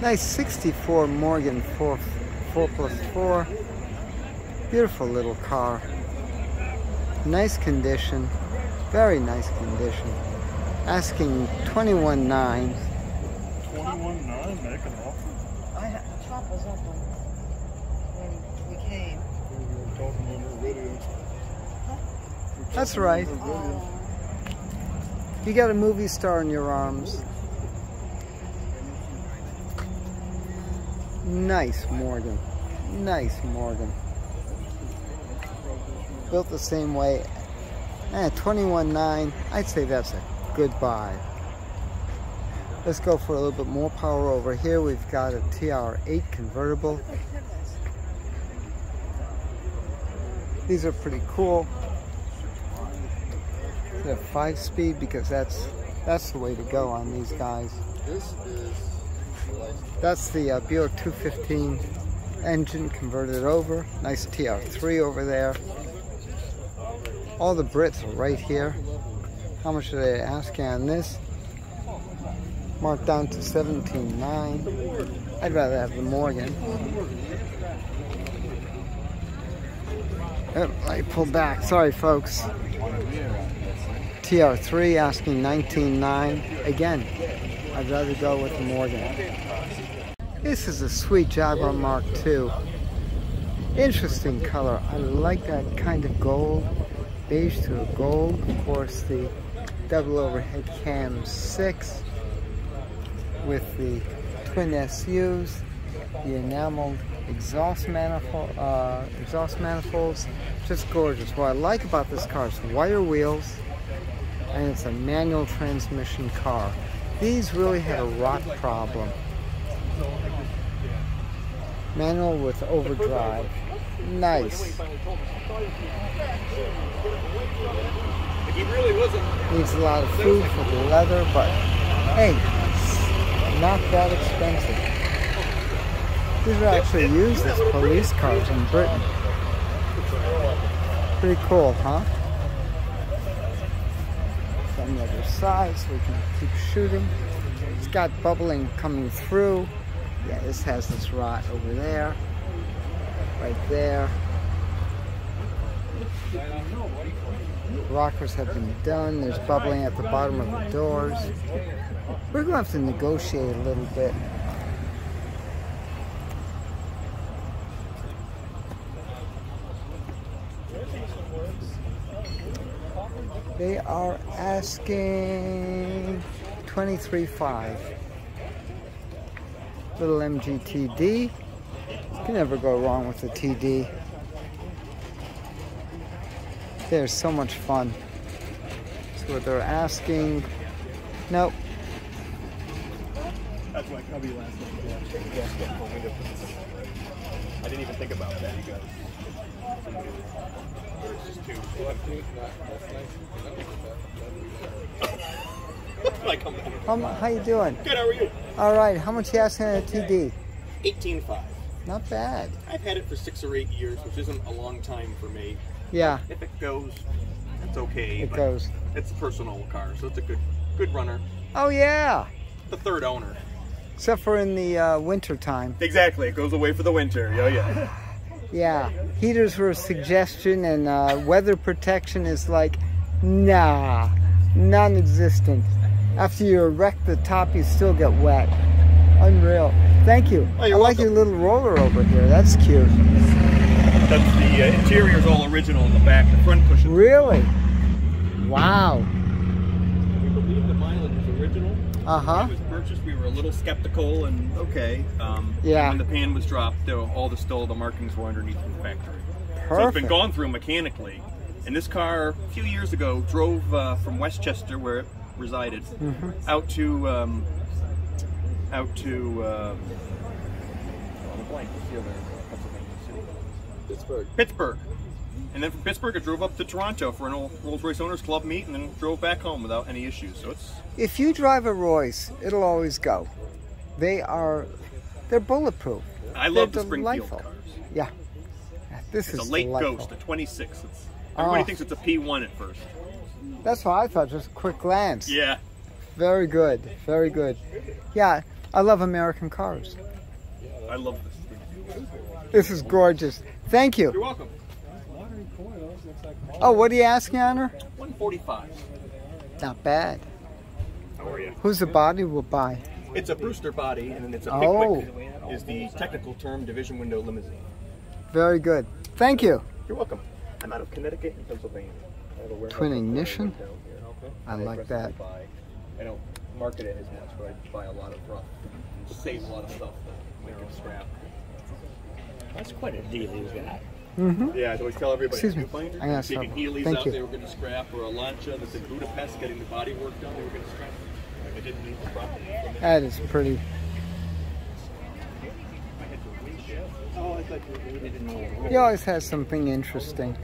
Nice 64 Morgan 4, 4 plus 4. Beautiful little car. Nice condition. Very nice condition. Asking 21.9. 21.9, make an offer. I had, the top was up when, when we came. We were talking on the video. That's right. You got a movie star in your arms. Nice Morgan. Nice Morgan. Built the same way. Eh, 21.9. I'd say that's a good buy. Let's go for a little bit more power over here. We've got a TR8 convertible. These are pretty cool. They're five speed because that's that's the way to go on these guys. That's the uh, Buick 215 engine converted over. Nice TR3 over there. All the Brits are right here. How much are they asking on this? Marked down to 17.9. I'd rather have the Morgan. Oh, I pulled back. Sorry, folks. TR3 asking 19.9. Again, I'd rather go with the Morgan. This is a sweet Jaguar Mark II. Interesting color. I like that kind of gold. Beige to a gold. Of course, the double overhead cam 6 with the twin SUs, the enameled exhaust manifold, uh, exhaust manifolds. Just gorgeous. What I like about this car is wire wheels, and it's a manual transmission car. These really had a rot problem. Manual with overdrive. Nice. Needs a lot of food for the leather, but hey, not that expensive. These are actually used as police cars in Britain. Pretty cool, huh? On the other side so we can keep shooting. It's got bubbling coming through. Yeah, this has this rot over there. Right there. Rockers have been done. There's bubbling at the bottom of the doors. We're going to have to negotiate a little bit. They are asking 23.5. Little MGTD. Can never go wrong with the TD. They're so much fun. That's what they're asking. Nope. That's why Cubby last night. I didn't even think about that, you guys. I come back. How, how you doing? Good, how are you? All right. How much you asking on a TD? 18.5. Not bad. I've had it for six or eight years, which isn't a long time for me. Yeah, If it goes, it's okay. it goes. It's a personal car, so it's a good good runner. Oh yeah. The third owner. Except for in the uh, winter time. Exactly, it goes away for the winter. Yeah, yeah. Yeah, heaters were a suggestion, and uh, weather protection is like, nah, non-existent. After you erect the top, you still get wet. Unreal. Thank you. Oh, I you're like welcome. your little roller over here. That's cute. That's the uh, interior's all original in the back. The front cushion. Really? Wow. We believe the mileage is original. Uh huh. When it was purchased, we were a little skeptical and okay. Um, Yeah. When the pan was dropped, there were, all the still the markings were underneath the factory. So it's been gone through mechanically. And this car, a few years ago, drove uh, from Westchester, where it resided, Mm-hmm. out to um, out to. The blank. What's the other Pennsylvania city? Pittsburgh. Pittsburgh. And then from Pittsburgh, I drove up to Toronto for an old Rolls Royce Owners Club meet, and then drove back home without any issues. So it's If you drive a Royce, it'll always go. They are, they're bulletproof. I love They're the Springfield cars. Yeah. This It's is a late delightful. Ghost, a 26. It's, ah. everybody Oh. thinks it's a P1 at first. That's what I thought. Just a quick glance. Yeah. Very good. Very good. Yeah. I love American cars. I love this. This is gorgeous. Thank you. You're welcome. Oh, what are you asking on her? 145. Not bad. How are you? Who's the body we'll buy? It's a Brewster body, and then it's a Oh. Pickwick. Is the technical term division window limousine. Very good. Thank you. You're welcome. I'm out of Connecticut and Pennsylvania. I have a warehouse Twin ignition? I like that. I don't market it as much, but I buy a lot of rough, save a lot of stuff that Lincoln scrap. That's quite a deal he's got. Hmm Yeah, I always tell everybody. Excuse me. Viewfinder, I got taking some. Heelys Thank out, you. they were going to scrap, or a Lancia that's in Budapest getting the body work done, they were going to scrap. They didn't need the property. That is pretty. Oh, I thought you were- they didn't know. He always has something interesting.